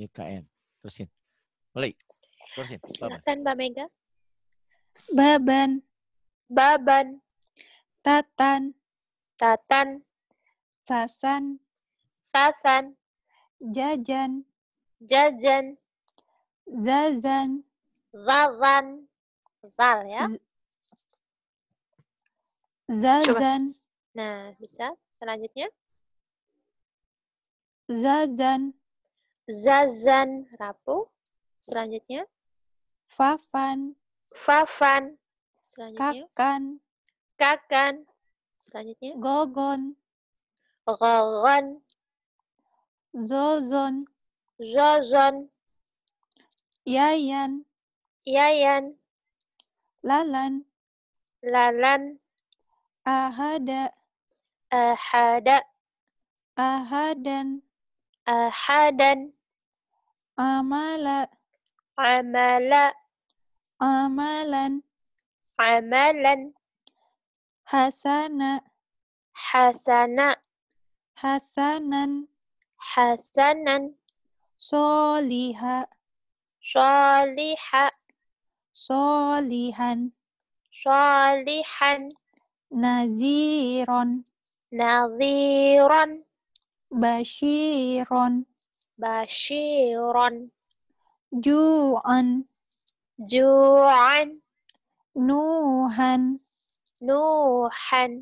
YKN. Terusin. Mulai. Terusin. Silakan Mbak Mega. baban, Baban, tatan, tatan, sasan, sasan, jajan, jajan, zazan, zazan, zal ya. z- zazan, Nah, bisa. Selanjutnya. zazan, Zazan, rapuh. Selanjutnya. fafan, Fafan. Selanjutnya. kakan, Kakan. Selanjutnya. gogon, Gogon, zozon, zozon, yayan, yayan, lalan, lalan, ahada, ahada, ahadan, ahadan, عمل عمل عملا عملا حسنا. حسنا. حسنا. حسنا. صالحا. صالحا. صالحا. صالحا. نذيرا. نذيرا. بشيرا. Bashiron, ju'an, ju'an, nuhan, nuhan.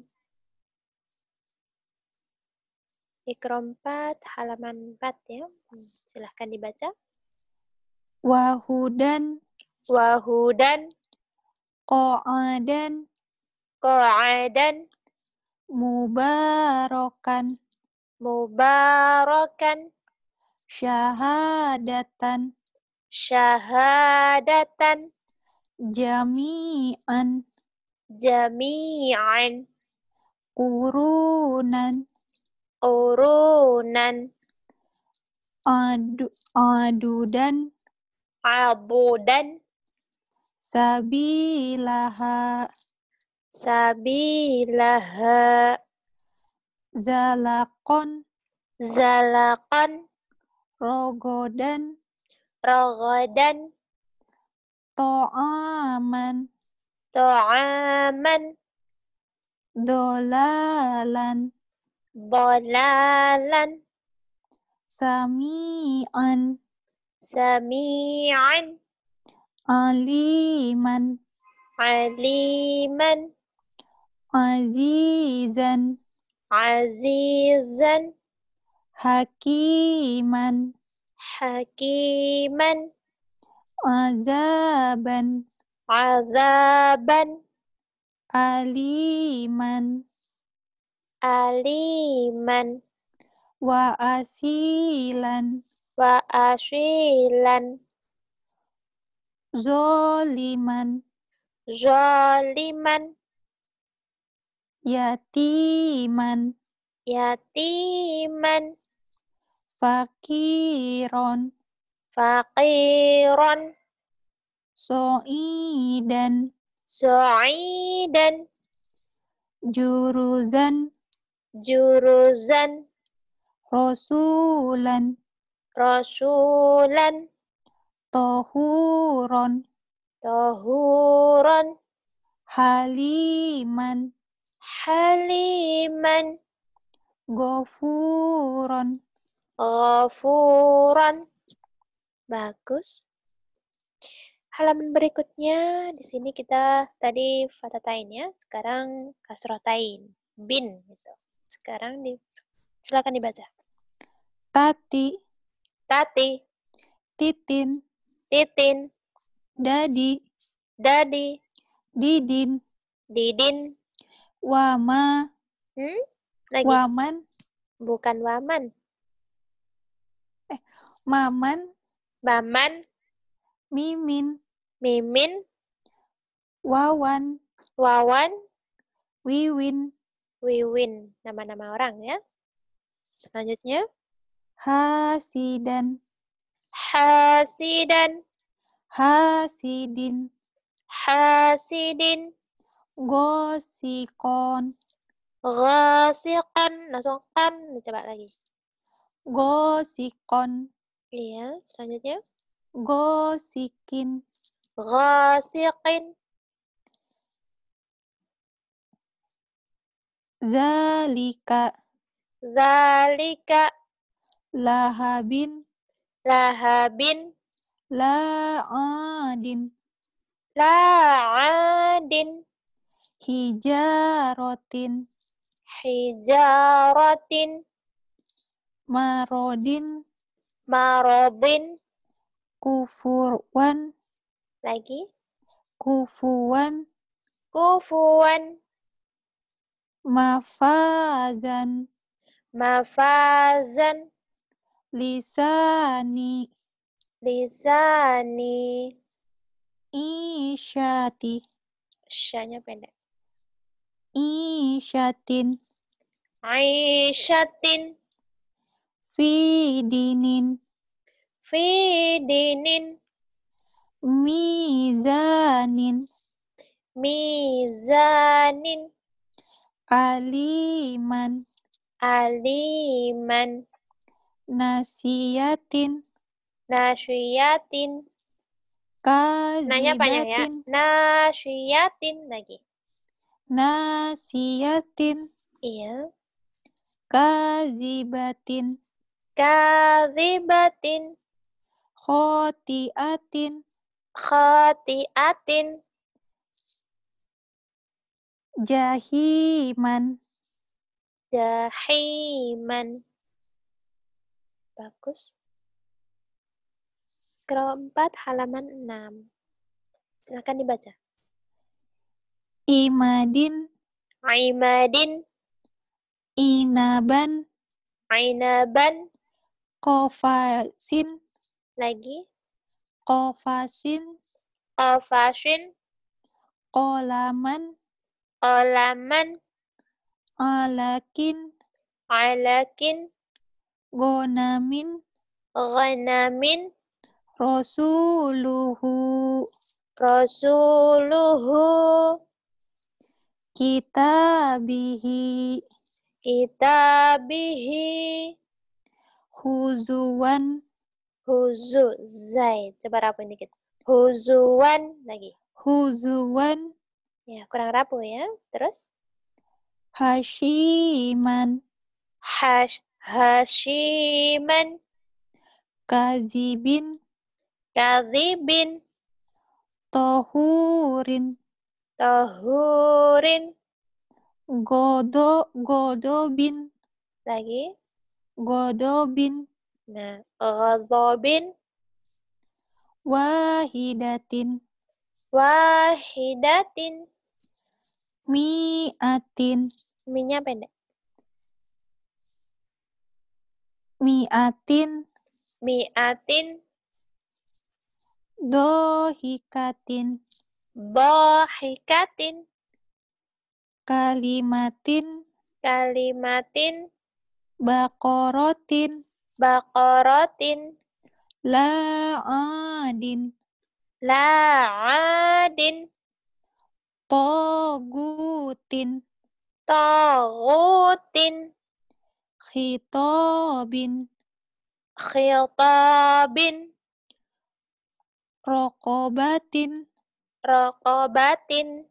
Ikra 4, halaman 4 ya. Hmm, Silahkan dibaca. wahudan, Wahudan, qo'adan, qa'adan, mubarakan, mubarakan, syahadatan, syahadatan, jami'an, jami'an, urunan, urunan, adu, adudan, abudan, sabilaha, sabilaha, zalakon, zalakan, rogodan, ragadan, to'aman, ta'aman, dolalan, dalalan, sami'an, sami'an, aliman, aliman, azizan, azizan, hakiman, hakiman, azaban, azaban, aliman, aliman, wa asilan, wa asilan, zoliman, zaliman, yatiman, yatiman, fakiron, faqiran, so'idan, su'idan, juruzan, juruzan, rasulan, rasulan, tohuron, tahuran, haliman, haliman, gofuron, ghafuran. Bagus. Halaman berikutnya di sini kita tadi fatatain ya, sekarang kasrotain, bin gitu. Sekarang di silakan dibaca. tati, Tati, titin, titin, dadi, dadi, didin, didin, wama, hmm? Lagi? Waman, bukan waman, maman, maman, mimin, mimin, wawan, wawan, wiwin, wiwin. Nama-nama orang ya. Selanjutnya, hasidan, hasidan, hasidin, hasidin, gosikon, ghasiqan. Langsung kan, coba lagi. Gosikon, Iya, selanjutnya. Gosikin. Ghasiqin. Zalika. Zalika. Lahabin. Lahabin. La'adin. La'adin. Hijarotin. Hijaratin. Marodin. Marobin. Kufurwan. Lagi. Kufuwan. Kufuwan. Mafazan. Mafazan. Lisani. Lisani. Isyati. Syanya pendek. Isyatin. Aisyatin. Fidinin. Fidinin. Mizanin. Mizanin. Aliman. Aliman. Nasiyatin. Nanya panjang ya. Nasyiatin lagi. Nasiyatin. Iya. Kazibatin. Kazibatin. Khotiatin. Khatiatin. Jahiman. Jahiman. Bagus. Keempat halaman 6. Silakan dibaca. Imadin. Aimadin. Inaban. Ainaban. Kofasin. Lagi. Kofasin. Qafasin. Kolaman. Qalaman. Alakin. Alakin. Gonamin. Ghanamin. Rasuluhu. Rasuluhu. Kitabihi. Kitabihi. Huzuwan. Huzu. Zai. Coba rapuin dikit. Huzuan. Lagi. Huzuwan. Ya, kurang rapuh ya. Terus. Hashiman. Hash. Hashiman. Kazibin. Kazibin. Tohurin. Tahurin. Godo. Godobin. Lagi. Godobin. Nah. Ghadabin. Wahidatin. Wahidatin. Mi'atin. Minya pendek. Mi'atin. Mi'atin. Dohikatin. Bahikatin. Kalimatin. Kalimatin. Bakorotin. Baqaratin. La'adin. La'adin. Togutin. Taghutin. Khitobin. Khitabin. Rokobatin. Raqabatin.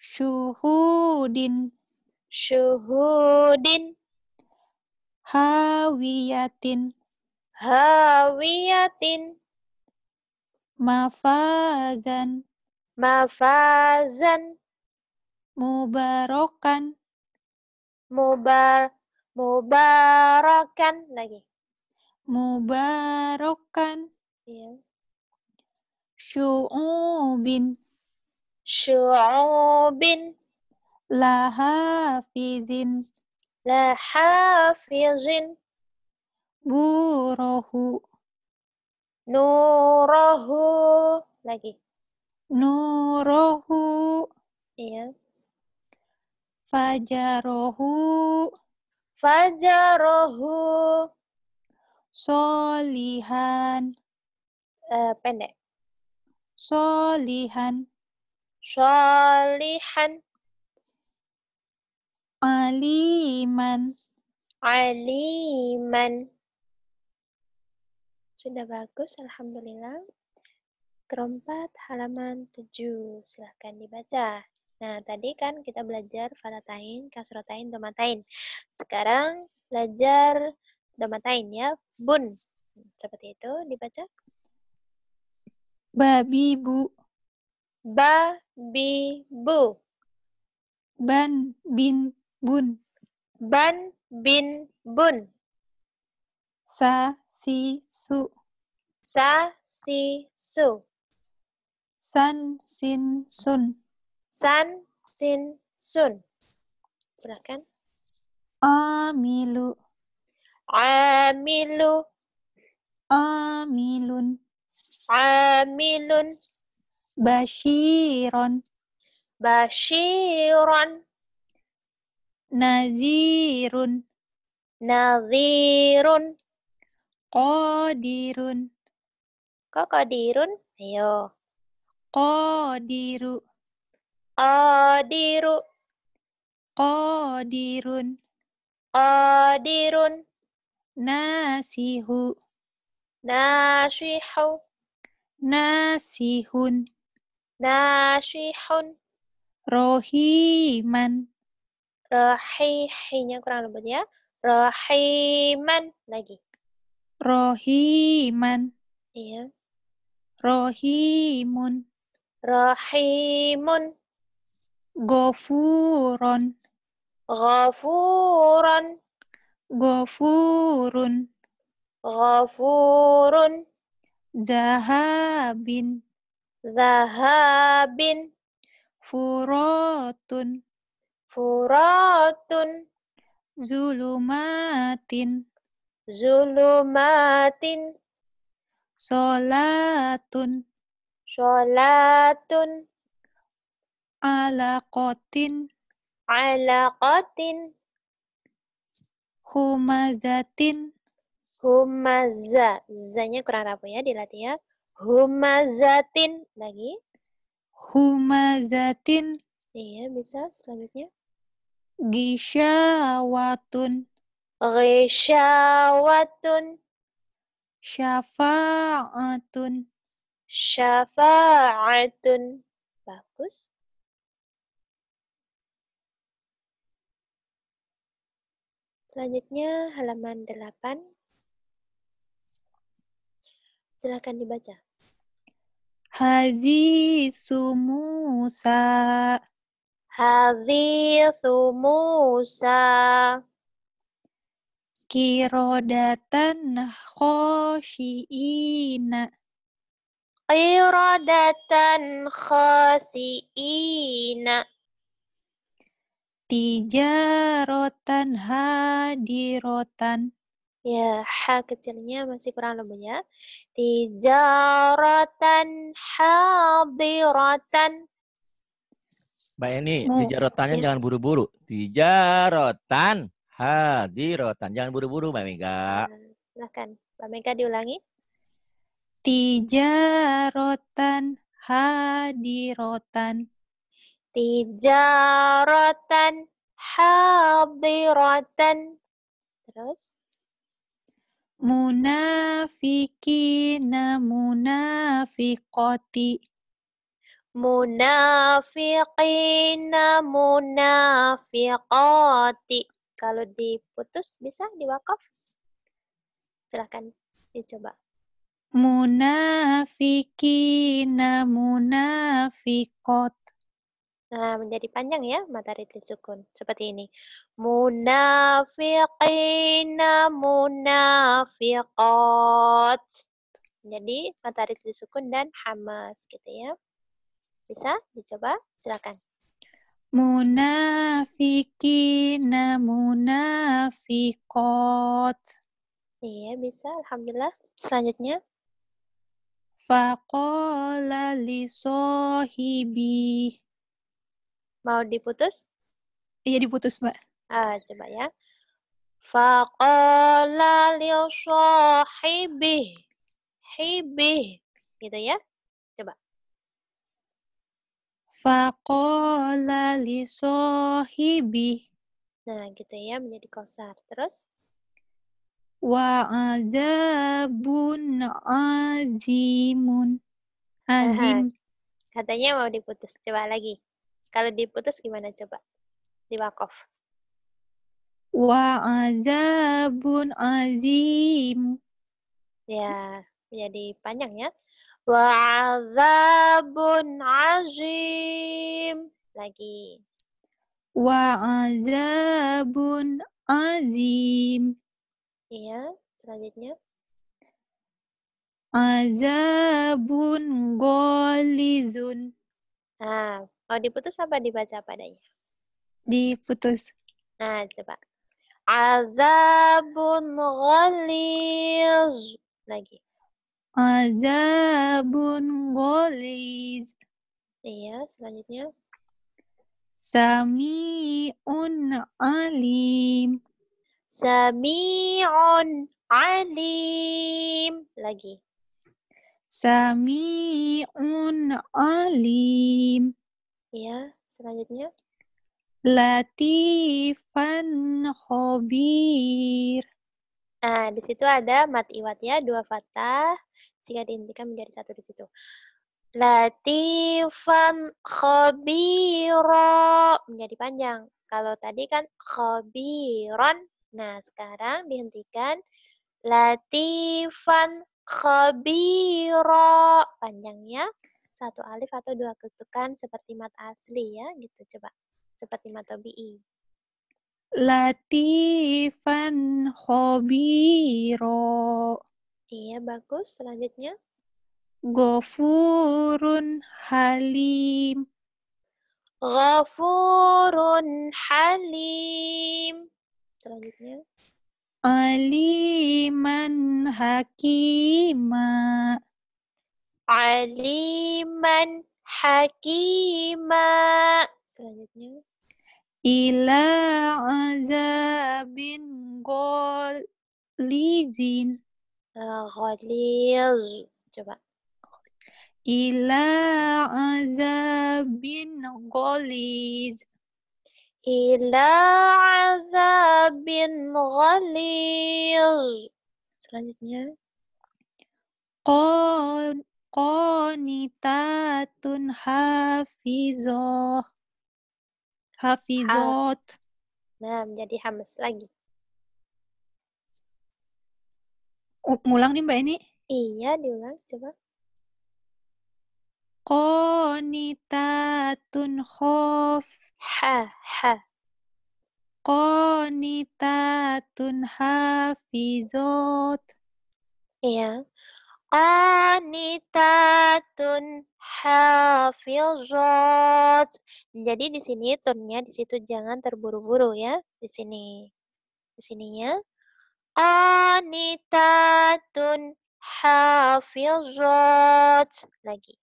Syuhudin. Syuhudin. Hawiyatin. Hawiyatin. Mafazan. Mafazan. Mubarokan. Mubar. Mubarakan. Lagi. Mubarokan. Iya. Syu'ubin. Syu'ubin. Lahafizin. Lahafizin. Burohu. Nurahu. Lagi. Nurohu. Iya. Fajarohu. Fajarohu. Solihan. Eh, pendek. Solihan. Shalihan. Aliman. Aliman. sudah bagus, Alhamdulillah. Keempat, halaman 7. Silahkan dibaca. Nah, tadi kan kita belajar falatain, kasrotain, domatain. Sekarang belajar domatain ya. Bun. Seperti itu dibaca. Babi bu. Ba, bi, bu. Ban bin bun. Ban, bin, bun. Sa si su. Sa, si, su. San sin sun. San, sin, sun. Silakan. Amilu. Amilu, Amilun. amilun, Bashiron. bashiron, Nazirun. nadhirun. Qadirun. Kok qadirun? Ayo. Qadiru. Qadiru, Qadirun. qadirun, Nasihu. nashihu, Nasihun. nashihun. Rohiman. Rahihinya kurang lembut ya. Rahiman. Lagi. Rohiman. Iya. Rohimun. Rahimun. Gofuron. Ghafuran. Gofurun. Ghafurun. Zahabin. Zahabin. Furotun. Furatun. Zulumatin. Zulumatin. Solatun. Sholatun. Alaqotin. Alaqatin. Humazatin. Humaza. Zanya kurang rapuh ya, dilatih ya. Humazatin. Lagi. Humazatin. Iya, bisa. Selanjutnya. Gisyawatun. Ghisyawatun. Syafa'atun. Syafa'atun. Bagus. Selanjutnya halaman 8. Silakan dibaca. Hazithu Musa. Hadithu Musa. Kirodatan khosyiina. Qiradatan khasi'ina. Tijarotan hadirotan. Ya, ha kecilnya masih kurang lembut ya. Tijaratan hadiratan. Mbak Eni, Mau- tijarotannya ya. jangan buru-buru. Tijarotan hadirotan. Jangan buru-buru Mbak Mega. Silakan, Mbak Mega diulangi. Tijarotan hadirotan. Tijaratan hadiratan. Terus, Munafikina munafiqati. Munafiqina munafiqati. Kalau diputus bisa diwakaf? Silakan dicoba. Munafikina munafiqat. Nah, menjadi panjang ya matahari sukun seperti ini. Munafiqina munafiqat. Jadi matahari sukun dan hamas gitu ya. Bisa dicoba? Silakan. Munafikina munafiqat. Iya, bisa. Alhamdulillah. Selanjutnya. Faqala li sahibi. Mau diputus? Iya diputus, Mbak. Ah, coba ya. Faqala li sahibih. Hibih. Gitu ya. Faqala li sahibi. Nah, gitu ya. Menjadi kosar. Terus. Wa azabun azimun. Azim. Katanya mau diputus. Coba lagi. Kalau diputus gimana coba? Di wakof. Wa azabun azim. Ya, jadi panjang ya. Wa azabun azim. Lagi. Wa azabun azim. Iya, selanjutnya. Azabun golizun. Nah, mau diputus apa dibaca padanya? Diputus. Nah, coba. Azabun ghaliz. Lagi. Azabun goliz. Iya, selanjutnya. Sami'un alim. Sami'un alim. Lagi. Sami'un alim. Iya, selanjutnya. Latifan khobir. Nah, di situ ada mat iwat ya, dua fathah. Jika dihentikan menjadi satu di situ. Latifan khabira. Menjadi panjang. Kalau tadi kan khabiron. Nah, sekarang dihentikan. Latifan khabira. Panjangnya satu alif atau dua ketukan seperti mat asli ya, gitu coba. Seperti mat tabi'i. Latifan khobiro. Iya, bagus. Selanjutnya. Gofurun halim. Ghafurun halim. Selanjutnya. Aliman hakima. Aliman hakima. Selanjutnya. Ila azabin golizin. Ghaliz. Coba. Ila azabin goliz. Ila azabin ghaliz. Selanjutnya. Qon qonitatun hafizoh. Hafizot. Nah, menjadi hamas lagi. Ngulang nih Mbak ini. Iya, diulang. Coba. Qonitatun khof. Ha, ha. Qonitatun hafizot. Iya. Qanitatun hafizat. Jadi di sini tonnya di situ jangan terburu-buru ya. Di sini. Di sininya. Qanitatun hafizat. Lagi.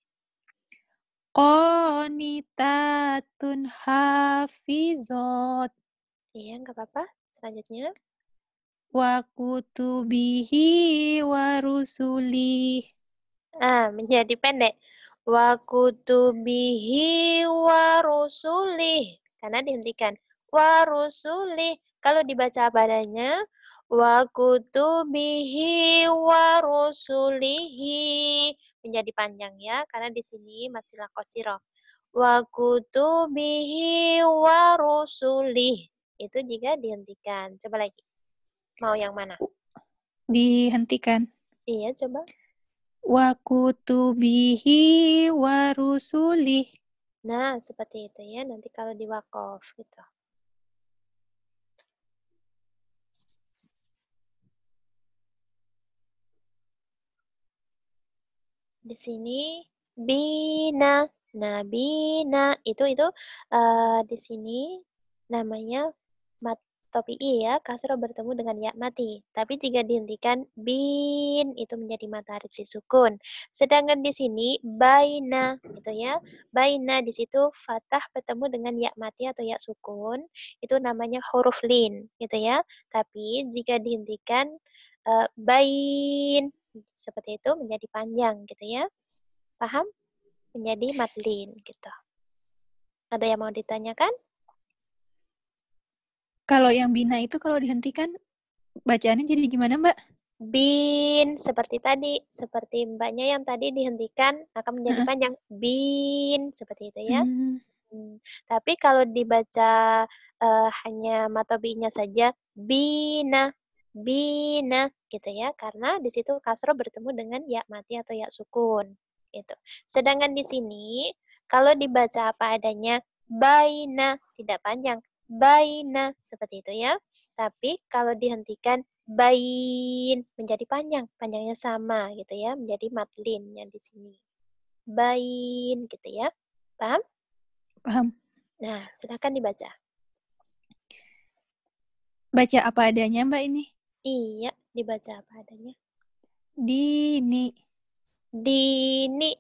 Qonitatun hafizot. Iya, nggak apa-apa. Selanjutnya. Wa kutubihi wa rusulih. Ah, menjadi pendek. Wa kutubihi wa rusulih. Karena dihentikan. Wa rusulih. Kalau dibaca apa adanya, wa kutubihi wa rusulihi. Menjadi panjang ya, karena di sini masih lakosiro. Wa kutubihi wa rusulih. Itu jika dihentikan. Coba lagi. Mau yang mana? Dihentikan. Iya, coba. Wa kutubihi wa rusulih. Nah, seperti itu ya. Nanti kalau di wakof gitu. Di sini bina. Nah, bina itu itu eh, di sini namanya mat topi'i ya, kasroh bertemu dengan ya mati. Tapi jika dihentikan bin itu menjadi matarik disukun. Sedangkan di sini baina gitu ya. Baina di situ fathah bertemu dengan ya mati atau ya sukun itu namanya huruf lin gitu ya. Tapi jika dihentikan eh, bain seperti itu menjadi panjang gitu ya. Paham? Menjadi matlin gitu. Ada yang mau ditanyakan? Kalau yang bina itu kalau dihentikan bacaannya jadi gimana, Mbak? Bin, seperti tadi. Seperti mbaknya yang tadi dihentikan akan menjadi panjang. Bin, seperti itu ya. Hmm. Hmm, Tapi kalau dibaca eh, hanya matobinya saja, bina, bina, gitu ya. Karena di situ kasro bertemu dengan ya mati atau ya sukun. Gitu. Sedangkan di sini, kalau dibaca apa adanya, baina, tidak panjang. Baina, seperti itu ya. Tapi kalau dihentikan, bain, menjadi panjang. Panjangnya sama gitu ya, menjadi matlinnya di sini. Bain, gitu ya. Paham? Paham. Nah, silakan dibaca. Baca apa adanya, Mbak ini? Iya, dibaca apa adanya. Dini, Dini,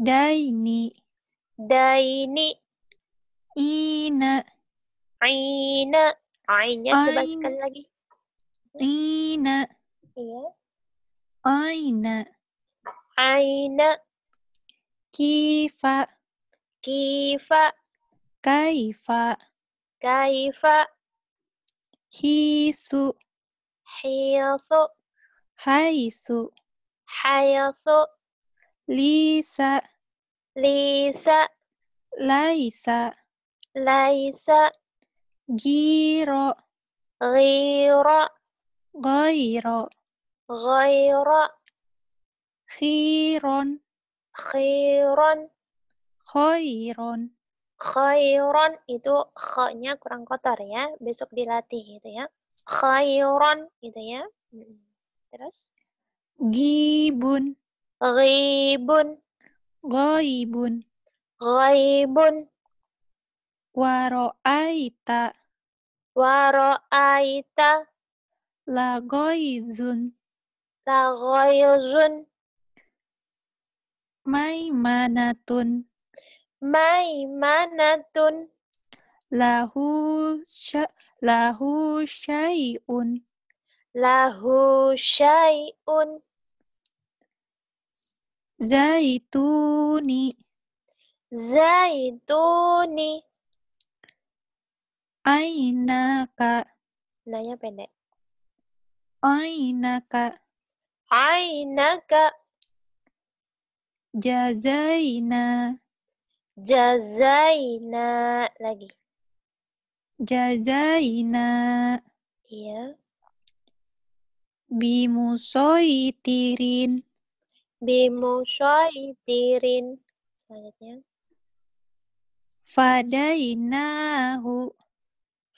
daini, daini, ina, aina. Ainnya coba sekali lagi. ina, Iya. aina, Aina, kifa, kifa, kaifa, kaifa, hisu, hisu, haisu, hayasu, lisa, lisa, laisa, laisa, giro, ghira, ghairo, ghaira, khiron, khiran, khairon, khairan itu kh-nya kurang kotor ya, besok dilatih gitu ya. Khairan gitu ya. Terus? Gibun, ghibun, ghaibun, ghaibun, waro'aita, wara'aita, lagoizun, laghaizun, maimanatun, maimanatun, lahu sya, lahu syai'un, lahu syai'un, zaituni, zaituni. ainaka, Nanya pendek. ainaka, Ainaka, jazaina, jazaina. Lagi. Jazaina, Iya. bimusoitirin, Bimusyaitirin. Selanjutnya. fadainahu,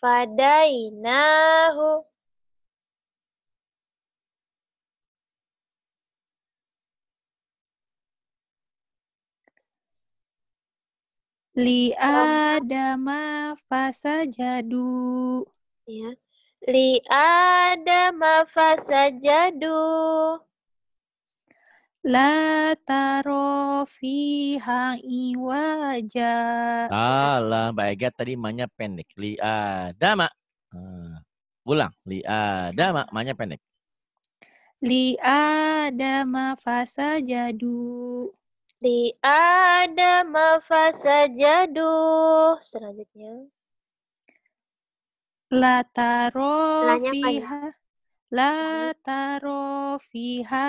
Fadainahu. Li adama fasajadu, Ya. Li adama fasajadu. la taro fiha iwaja, Salah, Mbak Ega tadi manya pendek. Liadama. Ah, ulang. Liadama, manya pendek. li adama fasajadu, Li adama fasajadu. Selanjutnya. la taro fiha, la taro fiha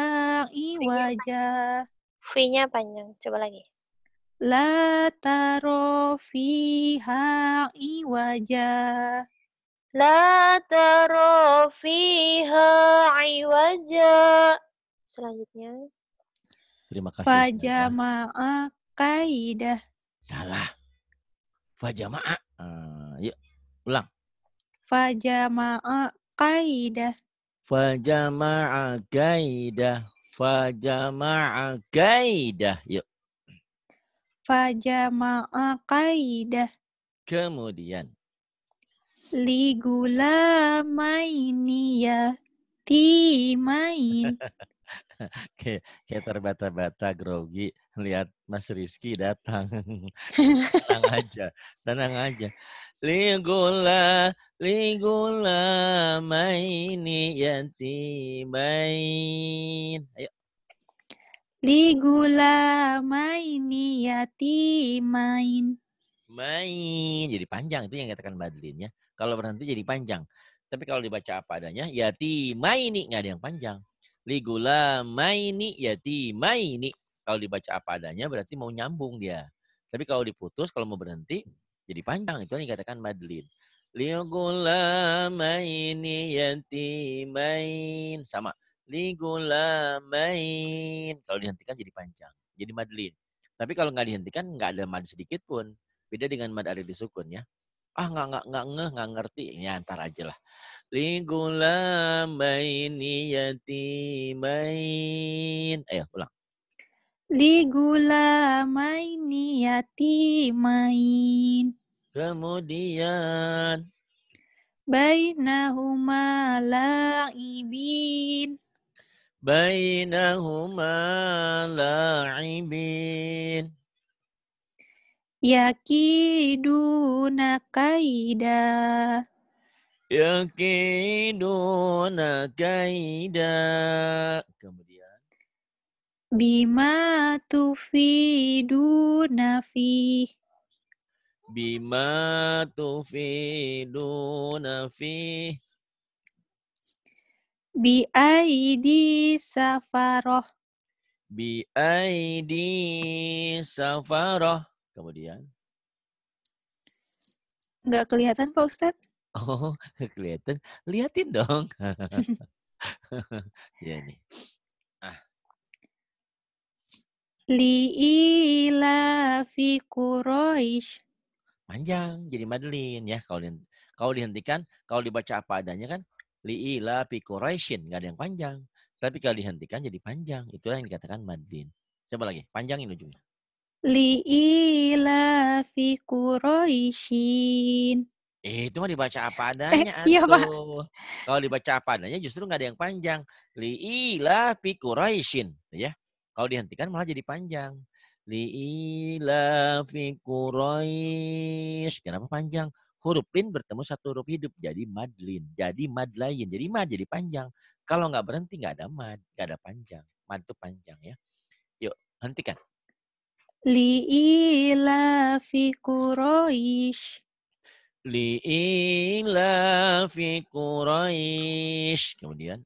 iwaja, V-nya panjang. Coba lagi. la taro fiha iwaja, La taro fiha iwaja. Selanjutnya. Terima kasih. Fajama'a kaidah, Salah. Fajama'a. Ah, yuk, ulang. fajama'a kaidah, Fajama'a gaidah. Fajama'a gaidah. Yuk. fajama'a kaidah, Kemudian. ligulamaini ya timain, Kayak, kayak terbata-bata grogi lihat Mas Rizky datang. tenang aja, tenang aja. Ligula, ligula maini yatimain. Ayo, ligulamaini ya timain, main. Jadi panjang itu yang katakan Badlin ya. Kalau berhenti jadi panjang. Tapi kalau dibaca apa adanya, yatimaini nggak ada yang panjang. Ligula maini yatimaini. Kalau dibaca apa adanya berarti mau nyambung dia. Tapi kalau diputus, kalau mau berhenti, jadi panjang. Itu yang dikatakan madlin. Ligula maini yatimain. Sama. Ligula main. Kalau dihentikan jadi panjang. Jadi madlin. Tapi kalau nggak dihentikan, nggak ada mad sedikit pun. Beda dengan mad ada disukun ya ah nggak nggak nggak ngeh nggak ngerti. Ya antar aja lah. Ligulamaini yatimain ayo ulang. Ligulamaini yatimain. kemudian. Bainahuma la'ibin. bainahuma la'ibin Yakiduna kaida. yakiduna kaida kemudian Bima tufiduna fi. bima tufiduna fi Bi aidi safaroh. bi aidi safarah kemudian? Nggak kelihatan Pak Ustadz? oh kelihatan. Liatin dong. Ya nih. Li'ila fi Quraisy. panjang jadi madelin ya kalau di, kalau dihentikan kalau dibaca apa adanya kan liila fi quraisyin nggak ada yang panjang. Tapi kalau dihentikan jadi panjang itulah yang dikatakan madlin coba lagi panjangin ujungnya Li'ila fi Quraisyin. Eh, itu mah dibaca apa adanya iya, Pak. Kalau dibaca apa adanya justru nggak ada yang panjang. Liila fi Quraisyin, ya. Kalau dihentikan malah jadi panjang. Liila fi Quraisy. Kenapa panjang? Huruf lin bertemu satu huruf hidup jadi madlin, jadi mad lain, jadi mad jadi panjang. Kalau nggak berhenti nggak ada mad, nggak ada panjang. Mad itu panjang ya. Yuk, hentikan. Li'ila fi Quraisy. Liila fi Quraisy. Kemudian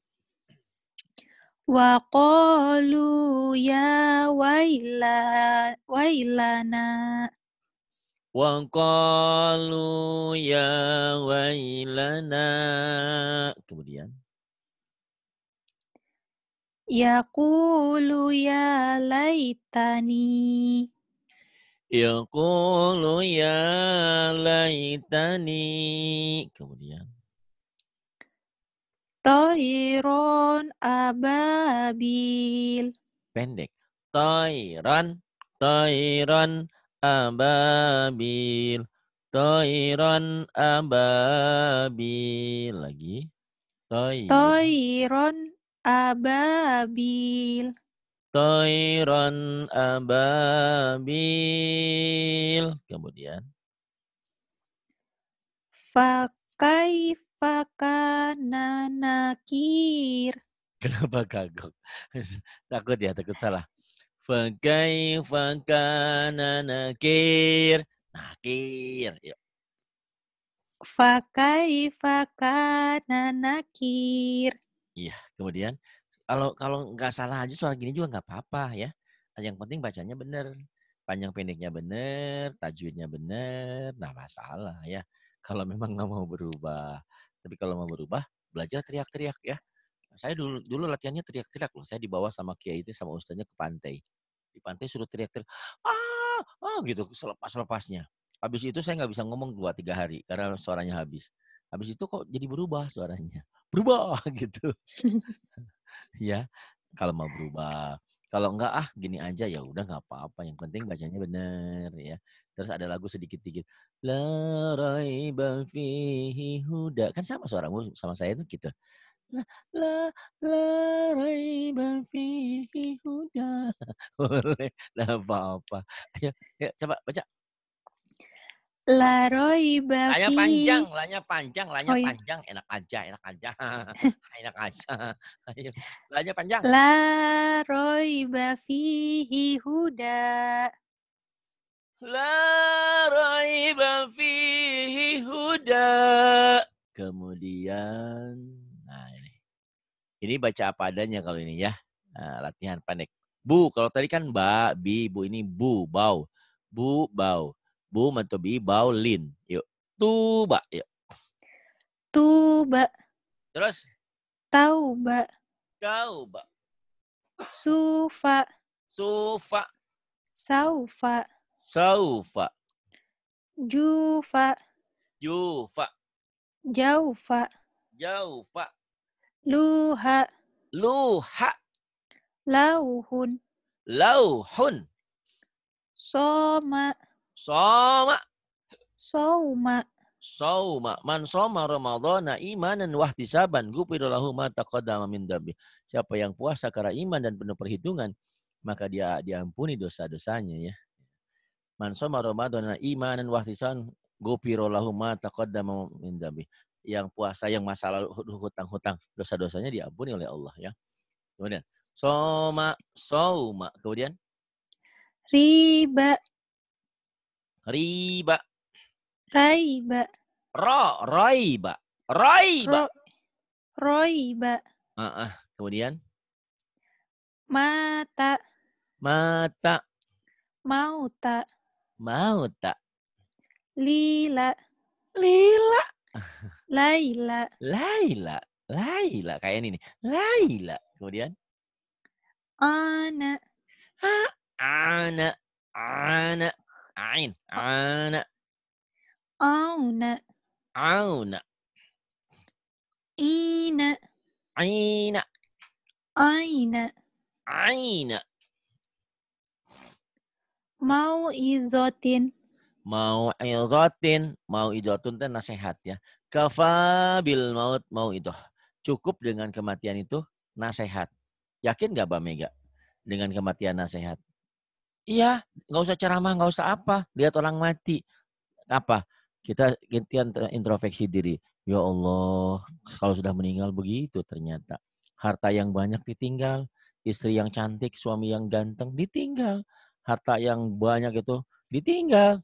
Wa qalu ya waila wailana. Wa qalu ya wailana. Kemudian Yaqulu ya laitani. yaqulu ya laitani. Kemudian Toiron ababil. pendek. Toiran, toiran ababil. Toiran ababil. Lagi. Toiron ababil. Toiran ababil. Kemudian Fakaifa kana nakir. kenapa kagok? takut ya, takut salah. Fakaifa kana nakir. Nakir. Yuk. Fakaifa kana nakir. Iya, kemudian kalau kalau nggak salah aja soal gini juga nggak apa-apa ya. Yang penting bacanya bener. Panjang pendeknya bener, tajwidnya bener, nah masalah ya. Kalau memang nggak mau berubah. Tapi kalau mau berubah, belajar teriak-teriak ya. Saya dulu dulu latihannya teriak-teriak loh. Saya dibawa sama kiai itu sama ustaznya ke pantai. Di pantai suruh teriak-teriak, ah, ah gitu selepas-lepasnya. Habis itu saya nggak bisa ngomong dua tiga hari karena suaranya habis. Habis itu kok jadi berubah suaranya. Berubah gitu. ya, kalau mau berubah. Kalau enggak ah gini aja ya udah nggak apa-apa. Yang penting bacanya bener ya. Terus ada lagu sedikit-dikit. La raiba fihi huda. Kan sama suaramu sama saya tuh gitu. La la la raiba fihi huda. Boleh. Nggak apa-apa. Ayo coba baca. La roiba Lanya panjang, lanya panjang, lanya Oh, iya. panjang. Enak aja, enak aja. enak aja. Lanya panjang. La roiba fihi huda. La raiba fihi huda. kemudian nah ini. Ini baca apa adanya kalau ini ya. Nah, latihan pendek. Bu, kalau tadi kan ba, bi, bu ini bu, bau. Bu, bau. Bu, mantu bi, bau, lin. Yuk. Tuba, yuk. Tuba. Terus. Tauba. Tauba. Sufa. Sufa. Saufa. Saufa. Jufa. Jufa. Jaufa. Jaufa. Luha. Luha. Lauhun. Lauhun. Soma. Soma. Sauma. Sauma. Man soma Ramadhana imanan wahtisaban. Gupiro lahu ma taqaddama min dambi. Siapa yang puasa karena iman dan penuh perhitungan, maka dia diampuni dosa-dosanya ya. Man soma Ramadhana imanan wahtisaban. Gupiro lahu ma taqaddama min dambi. Yang puasa yang masa lalu hutang-hutang dosa-dosanya diampuni oleh Allah ya. Kemudian soma sauma. Kemudian Riba. Riba. Raiba. Ro, roiba. Roiba. Ro. Roiba. Ah, ah. Kemudian Mata. mata, Mauta. mauta. Lila. Lila. Laila. Laila. Laila. Kayak ini nih. Laila. Kemudian Ana. ana, ana, ain, ana, Auna. auna, Ina. aina, Aina. aina. Mau'izotin. Mau idotin, mau idotun itu nasihat ya. Kafa bil maut mau itu. Cukup dengan kematian itu nasihat. Yakin gak Mbak Mega? Dengan kematian nasihat. Iya, nggak usah ceramah, nggak usah apa. Lihat orang mati. Apa? Kita gantian introspeksi diri. Ya Allah, kalau sudah meninggal begitu ternyata. Harta yang banyak ditinggal, istri yang cantik, suami yang ganteng ditinggal. Harta yang banyak itu ditinggal.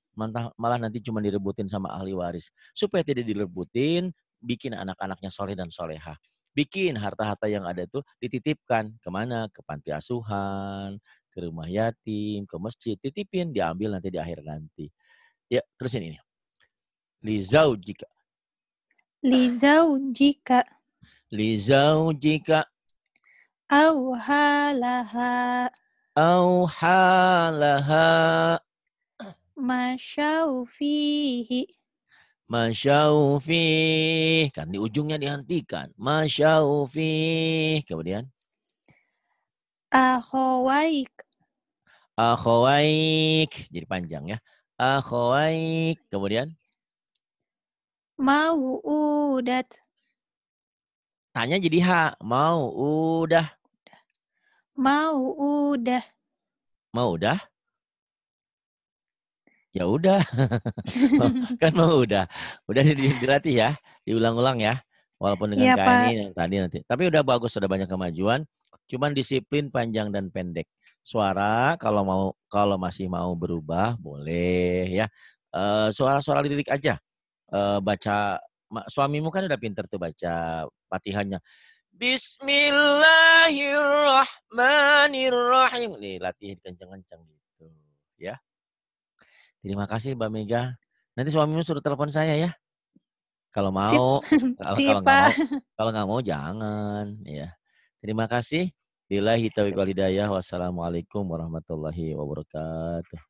Malah nanti cuma direbutin sama ahli waris. Supaya tidak direbutin, bikin anak-anaknya soleh dan soleha. Bikin harta-harta yang ada itu dititipkan ke mana? Ke panti asuhan, ke rumah yatim, ke masjid. Titipin, diambil nanti di akhir nanti. Ya, terusin ini. Lizau jika. Lizaujika. Lizau jika. Auhalaha. Auhalaha. Masyau fihi. Kan di ujungnya dihentikan. Masyaufi. Kemudian. Akhawaik. Akhawaik. Jadi panjang ya. Akhawaik. Kemudian. Mau'udat. Tanya jadi ha. Mau udah. Mau'udah. Mau udah? Ya udah. kan mau udah. Udah di- dilatih ya. Diulang-ulang ya. Walaupun dengan Pak. ini yang tadi nanti. Tapi udah bagus, sudah banyak kemajuan. Cuman disiplin panjang dan pendek. Suara kalau mau kalau masih mau berubah boleh ya. Eh, suara-suara lirik aja. Eh, baca suamimu kan udah pinter tuh baca Fatihahnya. Bismillahirrahmanirrahim. Nih latih kencang-kencang gitu ya. Terima kasih Mbak Mega. Nanti suamimu suruh telepon saya ya. Kalau mau, kalau Sip, kalau nggak mau, kalau nggak mau jangan ya. Terima kasih. Billahi taufiq wal hidayah. Wassalamualaikum warahmatullahi wabarakatuh.